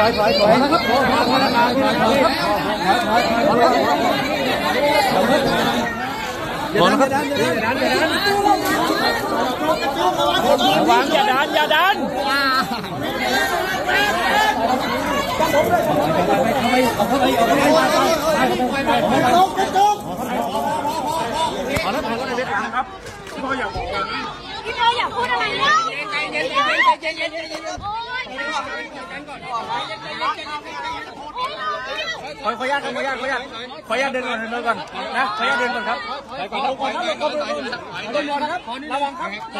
ถอยถอยถอยนะครับถอยถอยถอยถอยถอยถอยถอยนะครับระวังอย่าดันอย่าดันเอาเข้าไปเอาเข้าไปเอาเข้าไปตกตกขอรับขอรับในเวทีนะครับที่พ่ออยากบอกกันพี่โตอยากพูดอะไรเล่าใจเย็นใจเย็นใจเย็นโอ้ยขอขออนุญาตขออนุญาตขออนุญาตขออนุญาตเดินก่อนเดินก่อนนะขออนุญาตเดินก่อนครับไปก่อนครับก่อนครับก่อนเดินก่อนนะครับระวังครับข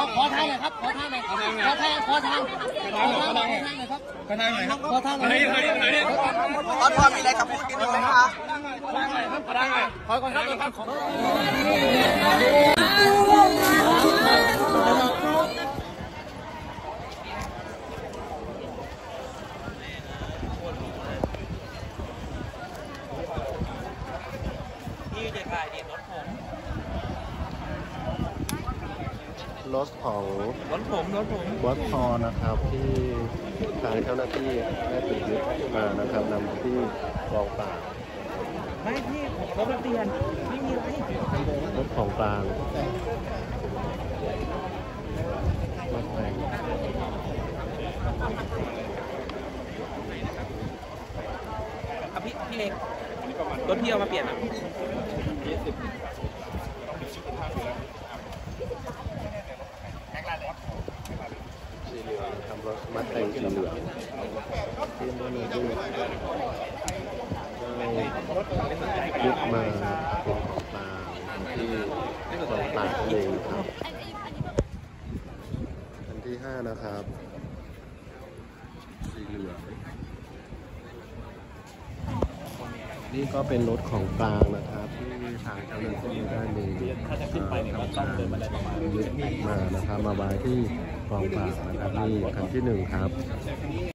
อขอทางหน่อยครับขอทางหน่อยขอทางหน่อยขอทางขอทางขอทางขอทางขอทางหน่อยครับขอทางหน่อยครับขอทางหน่อยขอทางหน่อยตอนพ่อมีอะไรกับพูดนิดนึงไหมคะขอทางหน่อยครับขอทางหน่อยขอก่อนครับขอ รถของรถผมรถผมวัดพอนะครับที่ทางเจ้าหน้าที่ได้ไปยึดมานะครับนำที่กองปราบไม่พี่รถเปลี่ยนไม่มีอะไรรถของกลางรถแต่งครับพี่พี่เล็ก รถพี่เอามาเปลี่ยนอะสีเหลืองทำรถมัดแต่งสีเหลืองทีมื่อนี้ที่ได้ยึดมาเป็นของกลาที่กองปราเองครับอันที่ห้านะครับ สีเหลือง นี่ก็เป็นรถของกลางนะครับที่ทางเจ้าหน้าที่ได้มีถ้าจะขึ้นไปเนี่ยเราต้องเดินมาได้ประมาณยึดมานะครับ มาไว้ที่กองปราบนะครับนี่คันที่หนึ่งครับ